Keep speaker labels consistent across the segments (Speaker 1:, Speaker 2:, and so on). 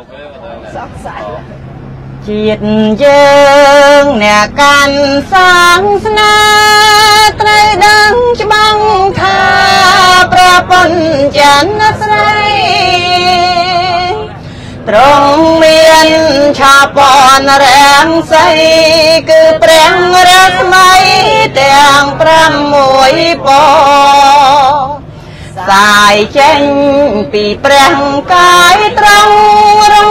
Speaker 1: សង្ស័យជាតិយើងអ្នកកាន់សាសនាត្រូវដឹងច្បាស់ថាប្រពន្ធចន្ទស្រីទ្រង់មានឆាពនរាំងសីគឺព្រះរស្មីទាំង6ព សាយចេញពីព្រះកាយត្រង់រង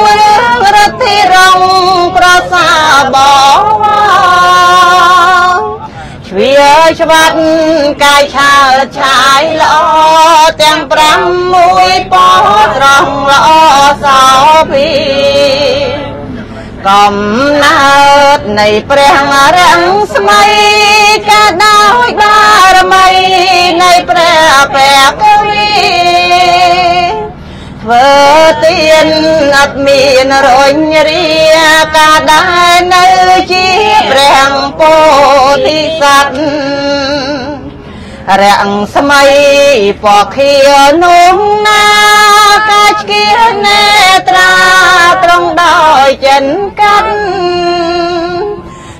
Speaker 1: រទ្ធិរងប្រសាបជ្វាច្បាត់កាយឆើតឆាយល្អទាំង6ពត្រង់ល្អសោភី កំណើតនៃព្រះរងស្មីកាដោយបារមីនៃព្រះពកវីធ្វើទៀនអត់មានរញរាកាដែរនៅជាព្រះពោធិសត្វ រាំងស្មៃពកខៀនោះណាកាឆ្កៀនេត្រាត្រង់ដោយចិនកាត់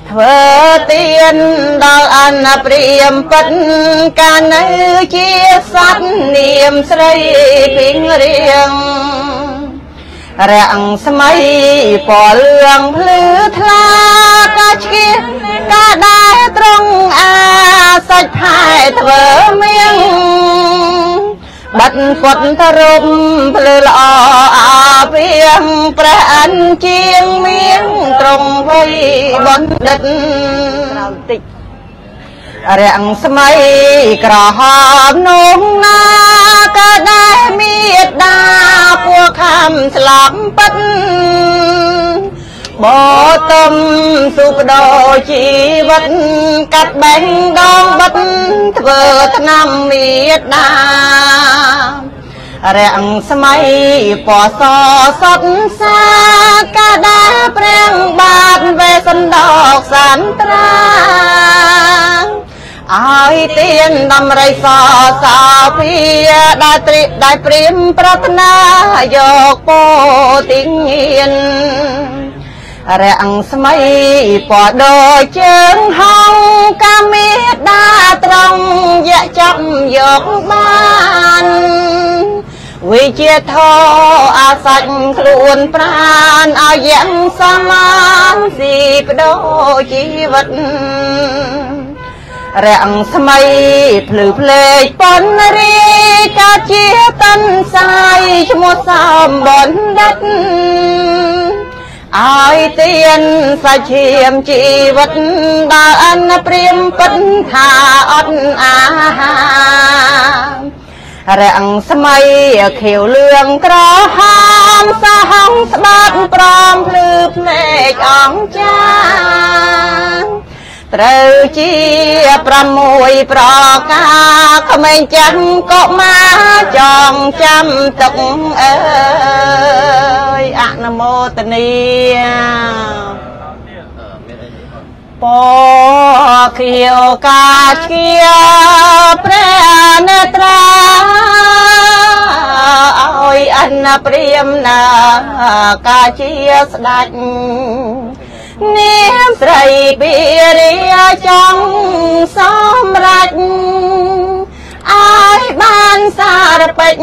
Speaker 1: ធ្វើទៀនដល់អនព្រាមពិតកានៅជាសត្វនាមស្រីពីងរៀង រាំងស្មៃពណ៌លឿងភ្លឺថ្លាកាឆ្កៀកាដែរត្រង់អាសាច់ផែធ្វើមៀងបាត់ពុតទៅរូបភ្លឺល្អអាពីងព្រះអញ្ជាងមានត្រង់វ័យបណ្ឌិតក្រោយតិចរាំងស្មៃក្រហមនោះណា ក៏ដែរមេត្តាពួកខំស្លាប់ពិតបតំសុខដោជីវិតកាត់បេះដងបិទធ្វើឆ្នាំមេត្តារាំងស្មៃពណ៌សសតសាកាដាព្រះបាទវេសន្តោកសន្ត្រា ឲ្យទៀនដំរីសសាភាដែលត្រីដែលព្រាមប្រាថ្នាយកពោទីងៀនរាំងស្មៃពណ៌ដូចជើងហងកាមេដាត្រង់យកចាប់យកបានវិជាធោអាសាច់ខ្លួនប្រានឲ្យយ៉ាងសមានស៊ីបដោជីវិត រាំងស្មៃភ្លឺភ្លេចប៉ុនរីកាជាតាន់សាយឈ្មោះសំបណ្ឌិតឲ្យទៀនសាច់ឈាមជីវិតដល់អនព្រាមពិតថាអត់អាហារាំងស្មៃខៀវលឿងក្រហាមសហងស្បាត់ប្រមភ្លឺភ្នែកអង្ចា ត្រូវជា6ប្រការក្មេងចាំក៏មកចងចាំទឹកអើយអនុមោទនីពខៀវកាឈៀព្រះនេត្រាឲ្យអនព្រាមណាកាជាស្ដាច់ នាមស្រីពីរាចង់សម្រេចឲ្យបានសារពេច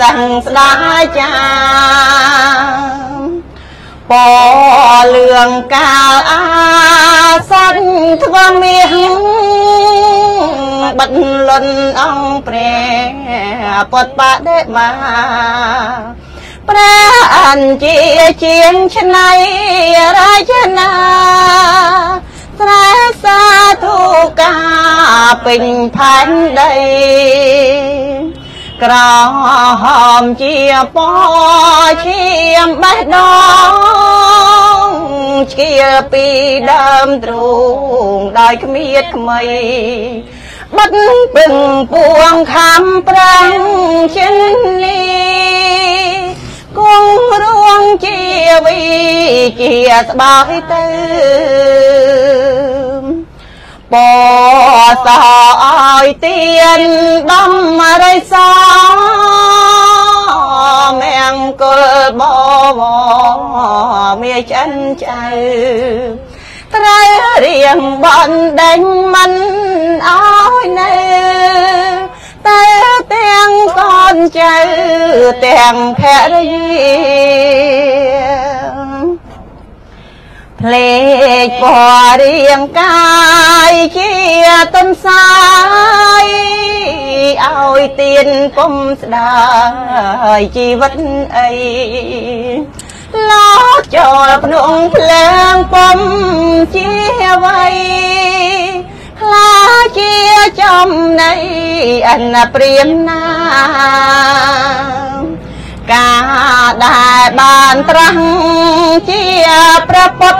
Speaker 1: សង្ស្ដាចាពលឿងកាលអាសាច់ធ្វើមាសបិទលុនអង្គព្រះពុតបដិមាព្រះអញ្ជាជាងឆ្នៃរាជ ពេញផែនដីក្រហមជាពឈាមបេះដូងឆ្កៀពីដើមទ្រូងដោយគ្មៀតថ្មីបិទពឹងពួងខំប្រាំងចិនលីគង់រួងជាវីជាស្បើយទៅ ពសឲ្យទៀនដំរិសមង្គលបវមាចិនចៅត្រូវរៀងបនដេញមិនអោយនៅតែទាំងកូនចៅទាំងភរិយា ពណ៌រាងកាយជាទុនសាយឲ្យទៀនពុំស្ដាយជីវិតអីលោចូលភ្នំភ្លើងពុំជាអ្វីខ្លាជាចំណៃអនព្រាមណាការដែលបានត្រាស់ជាប្រពុត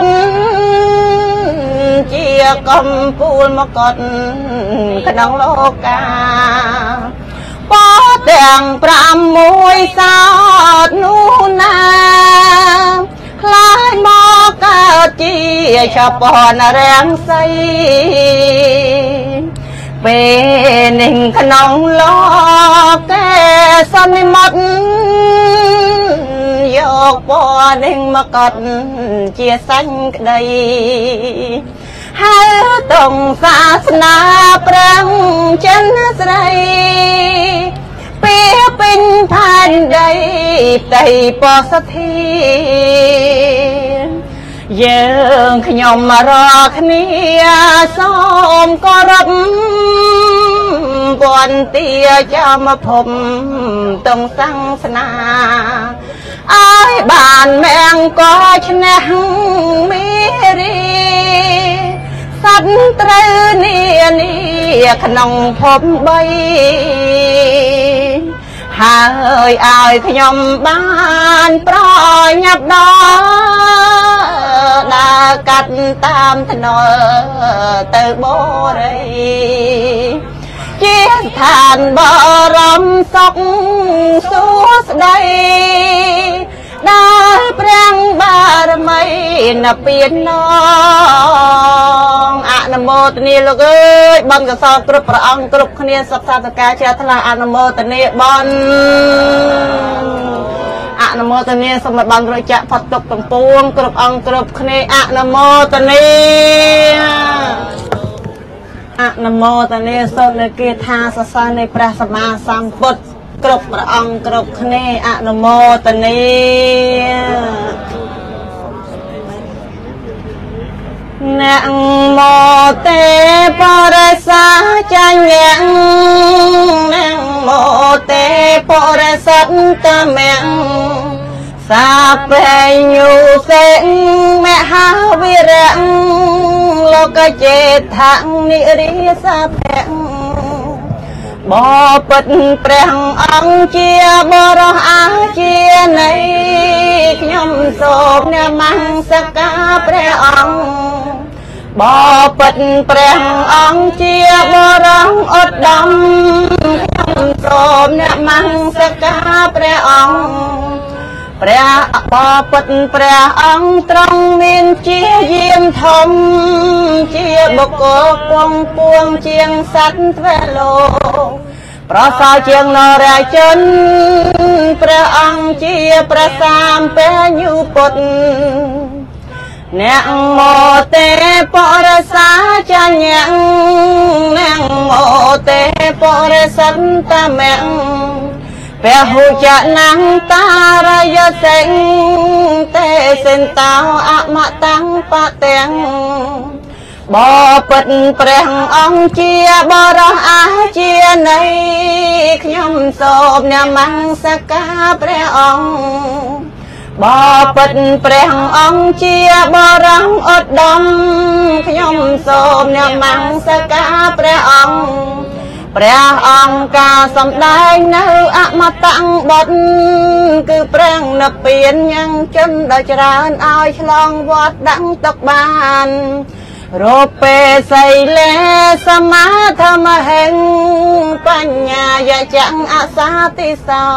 Speaker 1: ជាកំពូលមកកត់ក្នុងលោកាបទាំង5មួយសោតនោះណាខ្លាចមកកើតជាឆពនរាំងសីពេលនឹងក្នុងលោកកែសន្មត់យកពណ៌នឹងមកកត់ជាសាញ់ក្តី ហើយតងសាសនាប្រាំងចិនស្រីពីពេញផែនដីផ្ទៃពោសធាយើងខ្ញុំរាល់គ្នាសូមគោរពពន្ទាចំភពតងសាសនាអើយបានមែងក៏ឈ្នះមេរី សត្វត្រូវនានាក្នុងភព3ហើយឲ្យខ្ញុំបានប្រញាប់ដល់ដើរកាត់តាមថ្នល់ទៅបរិជាស្ថានបរមសុខសួស្ដីដែលព្រះបា រមីនពៀនណងអនុមោទនីលោកអើយបនកសលគ្រប់ព្រះអង្គគ្រប់គ្នាសុខសាធការជាថ្លាអនុមោទនីបនអនុមោទនីសូមបានរយចាក់ផុតទុកទាំងពួងគ្រប់អង្គគ្រប់គ្នាអនុមោទនីអនុមោទនីសូមនៅគាថាសរសើរនៃព្រះសម្មាសម្ពុទ្ធគ្រប់ព្រះអង្គគ្រប់គ្នាអនុមោទនី ណាមោទេបរិសាចាញ់ណាមោទេបរិសត្តមៈសាបញ្ញុសេមហាវិរៈលោកចេថនិរិសាភៈបពិតព្រះអង្គជាបរោះអាជានៃខ្ញុំសូមនមស្ការព្រះអង្គ បពិតព្រះអង្គជាបរោះឧត្តមខ្ញុំសូមនមស្ការព្រះអង្គព្រះបពុតព្រះអង្គត្រង់មានជាយាមធំ ជាបុគ្គលគង់ពួងជាងសត្វទ្វេលោកប្រសើរជាងនរាជនព្រះអង្គជាព្រះសាមបញ្ញុពុទ្ធ អ្នកមោទេបរិសាចញ្ញៈអ្នកមោទេបរិសន្តមៈពហុចណាំងតារយសិងទេសន្តោអមតាំងបទាំងបពិតព្រះអង្គជាបរោះអាជានៃខ្ញុំសូមនមស្ការព្រះអង្គ បពិតព្រះអង្គជាបរោះឧត្តមខ្ញុំសូមនមស្ការព្រះអង្គព្រះអង្គការសំដែងនៅអមតៈបុត្រគឺព្រះនិព្វានញ៉ាំងចិនដ៏ច្រើនឲ្យឆ្លងវត្តដាក់ទុកបានរូពេសីលេសមាធមហេងបញ្ញាយចង្អសាទិសោ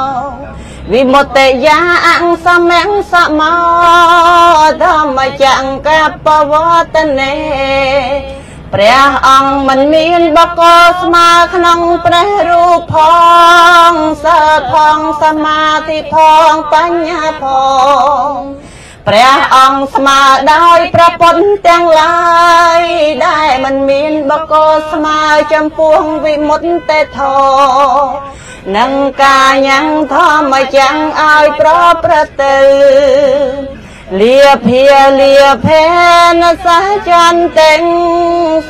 Speaker 1: វិមុតតិយាអង្សមំសមោធម្មចង្កបវតនេព្រះអង្គមិនមានបកលស្មើក្នុងព្រះរូបផងសិលផងសមាធិផងបញ្ញាផងព្រះអង្គស្មើដោយប្រពន្ធទាំងឡាយដែលមិនមានបកលស្មើចំពោះវិមុតទេធ នឹងការញ៉ាំងធម្មចាំងឲ្យប្រព្រឹត្តទៅលាភាលាភេនសះចន្តិង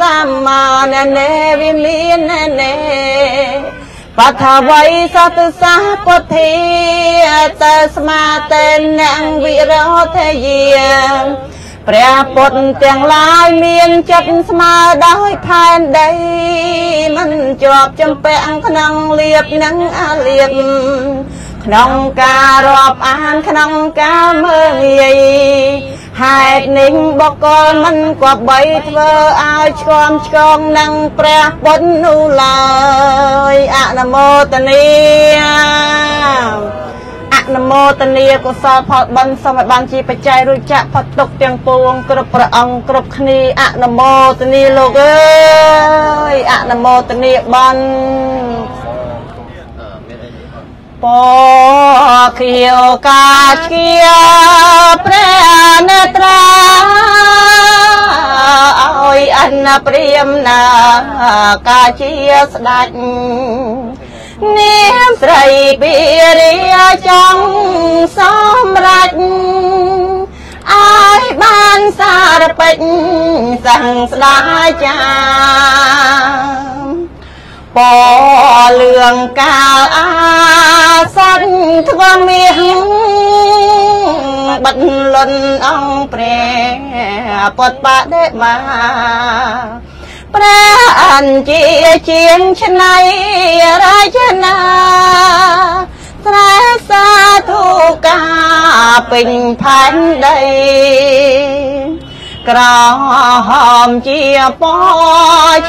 Speaker 1: សម្មាននេវិមាននេបថាវ័យសតសាពុទ្ធាតស្មាតេនងវិរោធយា ព្រះពុទ្ធទាំងឡាយមានចិត្តស្មើដោយផែនដីមិនជាប់ចំពាក់ក្នុងលៀបនិងអាលៀបក្នុងការរាប់អានក្នុងការមើលងាយហេតុនេះបកលមិនគប្បីធ្វើឲ្យឆ្គំឆ្គងនឹងព្រះពុទ្ធនោះឡើយអនុមោទនីអ នុមោទនីកុសលផលបិណ្ឌសូមឲ្យបានជាបច្ច័យរួចចាក់ផុតទុកទាំងពួងគ្រប់ព្រះអង្គគ្រប់គ្នាអនុមោទនីលោកអើយអនុមោទនីបន់ពខៀវកាឈៀព្រះនេត្រាឲ្យអនព្រាមណាកាជាស្ដាច់ នាមស្រីពីរាចង់សម្រេចឲ្យបានសារពេចសង្ស្ដាចាពលឿងកាលអាសាច់ធ្វើមាសបិទលន់អង្គព្រះពុទ្ធបដិមា ព្រះអញ្ជាជាងឆ្នៃរាជនាស្រែសាធុកាពេញផែនដីក្រហមជាព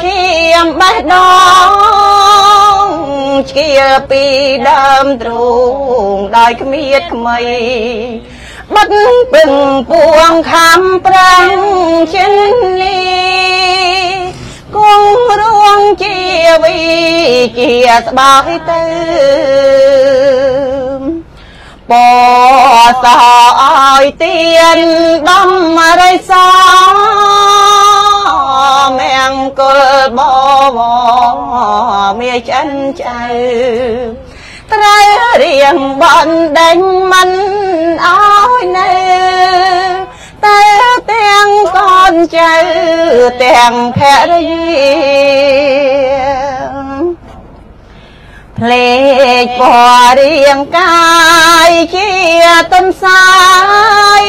Speaker 1: ឈាមបេះដូងឈៀពីដើមទ្រូងដោយគ្មៀតថ្មីបិទពឹងពួងខំប្រាំងចិនលី គង់រួងជាវីជាស្បើយទៅពសឲ្យទៀនដំរិសមង្គលបវមាចិនចៅត្រូវរៀងបនដេញមិនឲ្យនៅ តែទាំងកូនចៅទាំងភរិយាភ្លេចពណ៌រាងកាយជាទំសាយ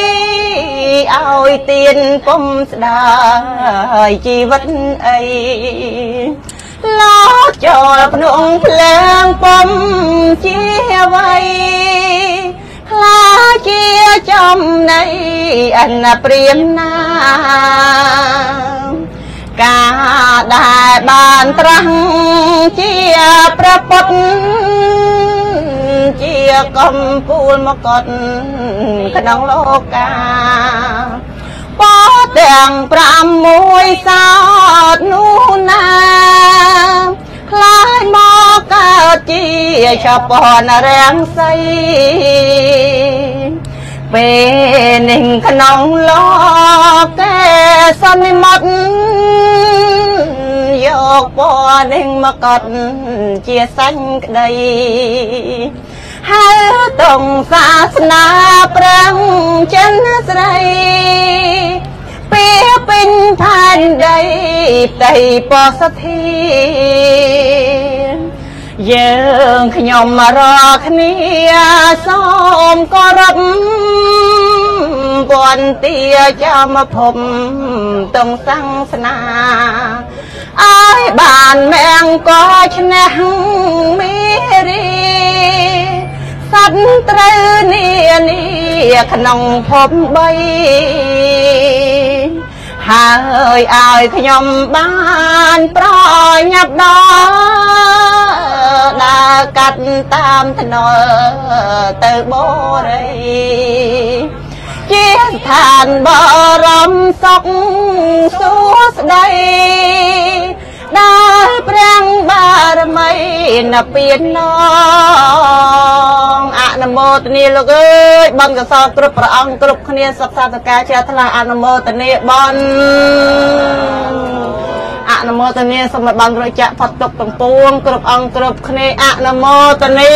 Speaker 1: ឲ្យទៀនពុំស្ដាយជីវិតអីលោចូលភ្នំភ្លើងពុំជាអ្វីខ្លាជាចំណៃអនព្រាមណាការដែលបានត្រាស់ជាព្រះពុទ្ធជាកំពូលមកតក្នុងលោកាបទាំង6សោតនោះណាខ្លាយមក កើតជាឆពនរាំងសីពេលនឹងក្នុងលោកេសន្មត់យកពណ៌នឹងមកកត់ជាសាញ់ក្តីហើយតងសាសនាប្រាំងចិនស្រីពីពេញផែនដីផ្ទៃបសទ្ធា យើងខ្ញុំរាល់គ្នាសូមគោរពវន្តាចាំភពតងសង្សនាឲ្យបានមែងក៏ឈ្នះមេរីសត្វត្រូវនានាក្នុងភព3ហើយឲ្យខ្ញុំបានប្រញាប់ដល់ ដើរកាត់តាមថ្នល់ទៅបរិជាស្ថាឋានបរមសុខសួស្ដីដែលប្រាំងបារមីណពៀនណងអនុមោទនីលោកអើយបនកសលគ្រប់ព្រះអង្គគ្រប់គ្នាសុខសាធការជាថ្លាអនុមោទនីបនអ នុមោទនីសូមឲ្យបានរួចចាក់ផុតទុកទាំងពួងគ្រប់អង្គគ្រប់គ្នាអនុមោទនី